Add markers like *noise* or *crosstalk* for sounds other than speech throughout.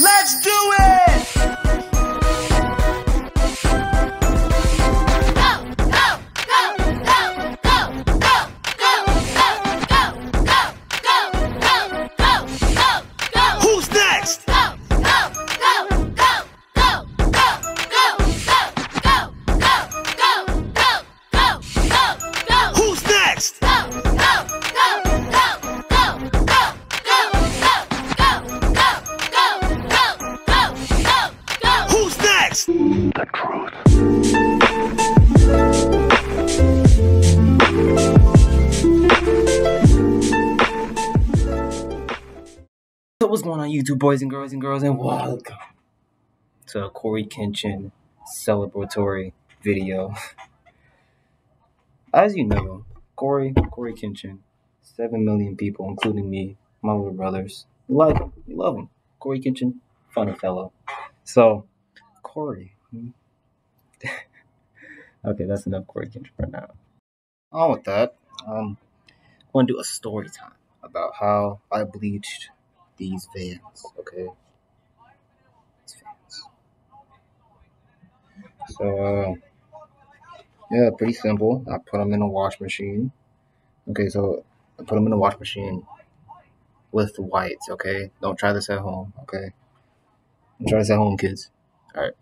Let's do it! The truth. So what's going on YouTube boys and girls and girls and welcome to a Cory Kenshin celebratory video. As you know, Cory, Cory Kenshin, 7 million people, including me, my little brothers, we like him, we love him. Cory Kenshin, funny fellow. So, Cory. *laughs* okay, that's enough Cory for now. On with that, um, I want to do a story time about how I bleached these vans, okay? These. So, uh, yeah, pretty simple. I put them in a wash machine. Okay, so I put them in a wash machine with whites, okay? Don't try this at home, okay? Don't try this at home, kids. Alright.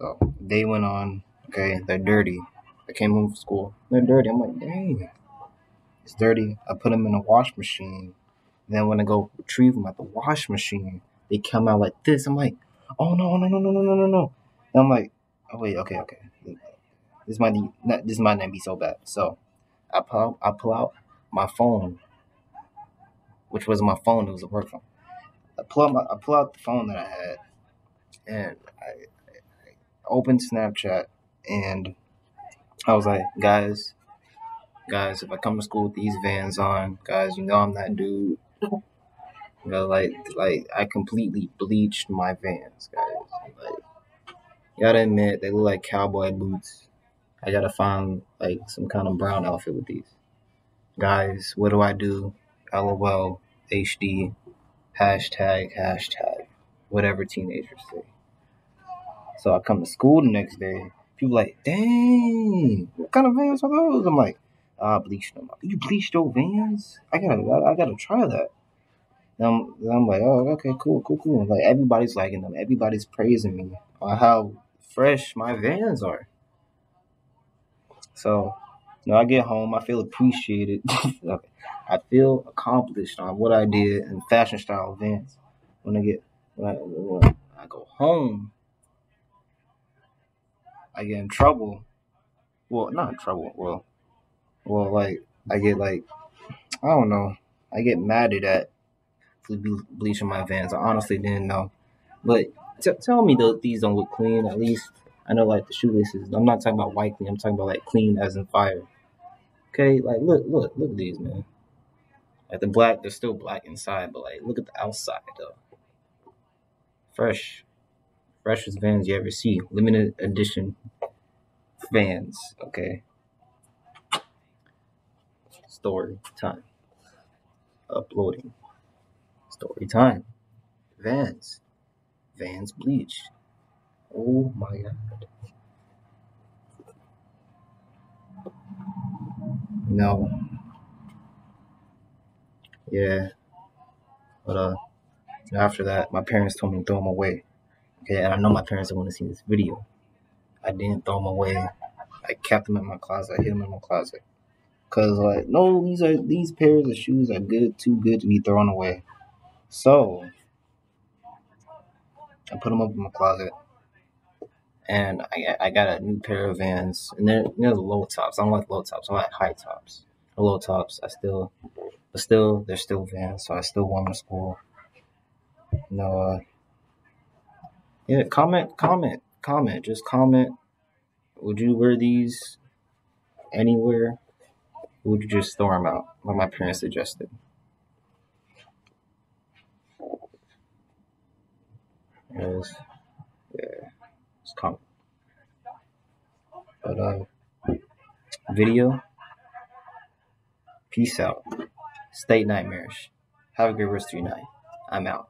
So, day went on, okay? They're dirty. I came home from school. They're dirty. I'm like, dang. It's dirty. I put them in a wash machine. And Then when I go retrieve them at the wash machine, they come out like this. I'm like, oh no, no, no, no, no, no, no, I'm like, oh wait, okay, okay. This might not, this might not be so bad. So I pull out, I pull out my phone, which was my phone. It was a work phone. I pull out my, I pull out the phone that I had, and I, Opened Snapchat, and I was like, guys, guys, if I come to school with these vans on, guys, you know I'm that dude. You know, like, like I completely bleached my vans, guys. Like, you gotta admit, they look like cowboy boots. I gotta find like some kind of brown outfit with these. Guys, what do I do? LOL, HD, hashtag, hashtag, whatever teenagers say. So I come to school the next day. People like, dang, what kind of vans are those? I'm like, I bleached them. You bleached your vans? I gotta, I, I gotta try that. And I'm, and I'm like, oh, okay, cool, cool, cool. Like everybody's liking them. Everybody's praising me on how fresh my vans are. So, you know, I get home, I feel appreciated. *laughs* I feel accomplished on what I did in fashion style vans. When I get, when I, when I go home, I get in trouble. Well, not trouble. Well, well, like I get like, I don't know. I get mad at that bleaching my vans. I honestly didn't know, but t- tell me that these don't look clean. At least I know like the shoelaces. I'm not talking about white clean. I'm talking about like clean as in fire. Okay, like look, look, look at these, man. Like the black, they're still black inside, but like look at the outside though. Fresh, freshest vans you ever see. Limited edition vans. Okay. Story time. Uploading. Story time. Vans. Vans bleached. Oh my god. No. Yeah. But uh after that my parents told me to throw them away. Okay, and I know my parents don't want to see this video. I didn't throw them away. I kept them in my closet. I hid them in my closet. Cause like no, these are these pairs of shoes are good, too good to be thrown away. So I put them up in my closet, and I I got a new pair of Vans, and they're they're the low tops. I don't like low tops. I like high tops. The low tops, I still, but still they're still Vans, so I still wear them to school. You know, uh, yeah. Comment, comment, comment. Just comment. Would you wear these anywhere? Or would you just throw them out, like my parents suggested? Yes. Yeah. It's comment. But uh, video. Peace out. Stay nightmarish. Have a great rest of your night. I'm out.